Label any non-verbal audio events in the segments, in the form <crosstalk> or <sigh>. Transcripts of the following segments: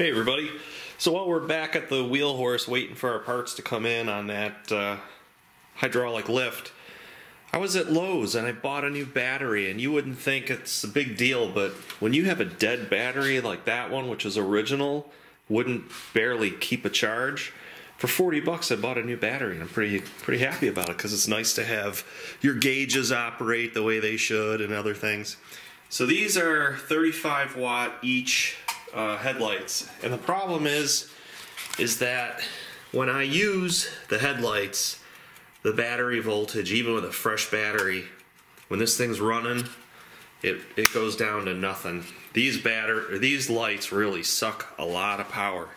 Hey everybody. So while we're back at the wheel horse waiting for our parts to come in on that uh, hydraulic lift, I was at Lowe's and I bought a new battery and you wouldn't think it's a big deal, but when you have a dead battery like that one, which is original, wouldn't barely keep a charge, for 40 bucks I bought a new battery and I'm pretty pretty happy about it because it's nice to have your gauges operate the way they should and other things. So these are 35 watt each uh, headlights and the problem is is that when I use the headlights the battery voltage even with a fresh battery when this thing's running it, it goes down to nothing. These batter these lights really suck a lot of power.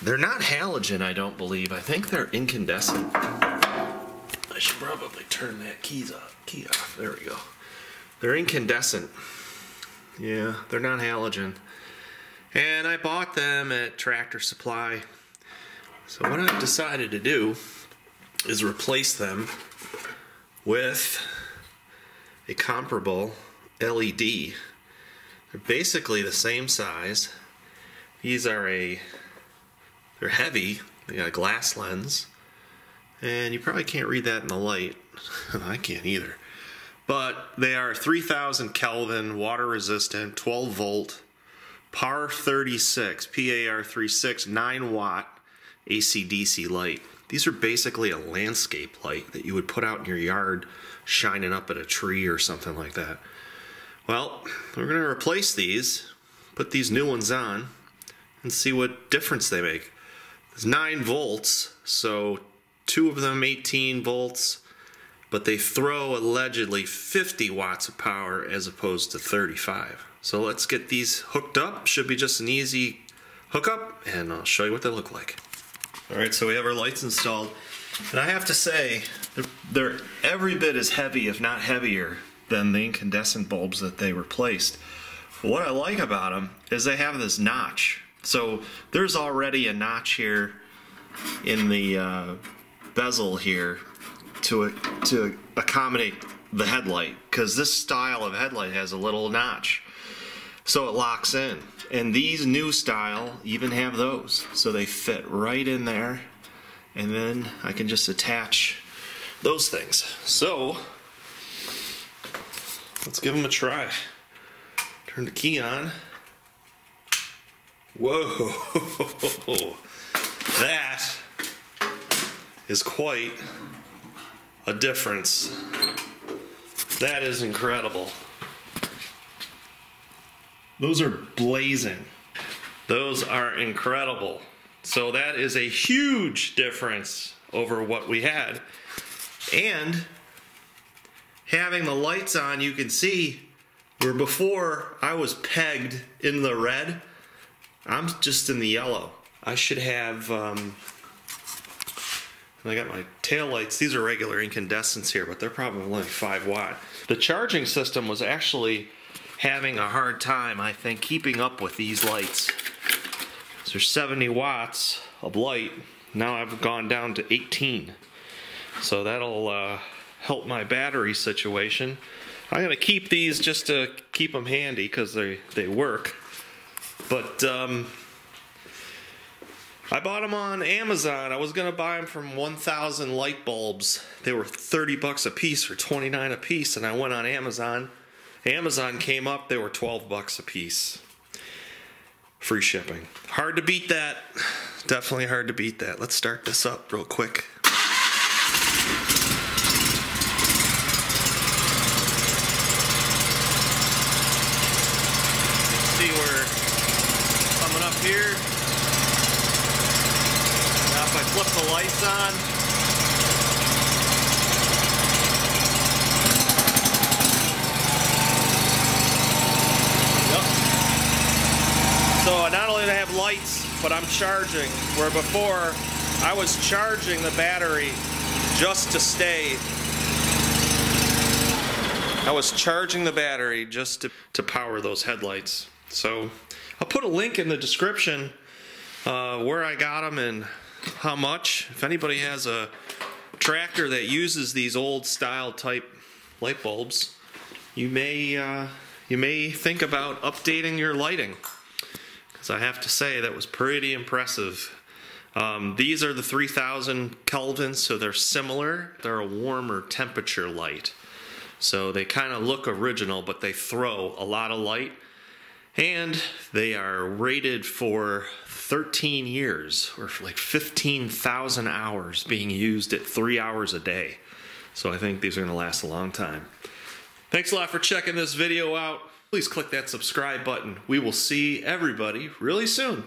They're not halogen, I don't believe. I think they're incandescent. I should probably turn that keys off. Key off. There we go. They're incandescent. Yeah, they're not halogen. And I bought them at Tractor Supply. So what I've decided to do is replace them with a comparable LED. They're basically the same size. These are a they're heavy. They got a glass lens. And you probably can't read that in the light. <laughs> I can't either. But they are 3000 Kelvin, water resistant, 12 volt, PAR 36, PAR 36, 9 watt AC/DC light. These are basically a landscape light that you would put out in your yard shining up at a tree or something like that. Well, we're going to replace these, put these new ones on, and see what difference they make. It's 9 volts, so two of them 18 volts, but they throw allegedly 50 watts of power as opposed to 35. So let's get these hooked up. Should be just an easy hookup, and I'll show you what they look like. Alright, so we have our lights installed. And I have to say, they're, they're every bit as heavy, if not heavier, than the incandescent bulbs that they replaced. What I like about them is they have this notch so there's already a notch here in the uh, bezel here to to accommodate the headlight because this style of headlight has a little notch so it locks in. And these new style even have those. So they fit right in there. And then I can just attach those things. So let's give them a try. Turn the key on. Whoa, <laughs> that is quite a difference. That is incredible. Those are blazing. Those are incredible. So that is a huge difference over what we had. And having the lights on, you can see where before I was pegged in the red, I'm just in the yellow. I should have, um, I got my tail lights. These are regular incandescents here, but they're probably only 5 watt. The charging system was actually having a hard time, I think, keeping up with these lights. So there's 70 watts of light. Now I've gone down to 18. So that'll uh, help my battery situation. I'm going to keep these just to keep them handy because they, they work. But um, I bought them on Amazon. I was gonna buy them from 1,000 light bulbs. They were 30 bucks a piece or 29 a piece, and I went on Amazon. Amazon came up. They were 12 bucks a piece. Free shipping. Hard to beat that. Definitely hard to beat that. Let's start this up real quick. See where I'm up here. Now if I flip the lights on, So not only do I have lights, but I'm charging, where before I was charging the battery just to stay. I was charging the battery just to, to power those headlights. So I'll put a link in the description uh, where I got them and how much. If anybody has a tractor that uses these old style type light bulbs, you may uh, you may think about updating your lighting. So I have to say that was pretty impressive. Um, these are the 3000 Kelvin, so they're similar. They're a warmer temperature light. So they kind of look original, but they throw a lot of light. And they are rated for 13 years, or like 15,000 hours being used at three hours a day. So I think these are going to last a long time. Thanks a lot for checking this video out. Please click that subscribe button. We will see everybody really soon.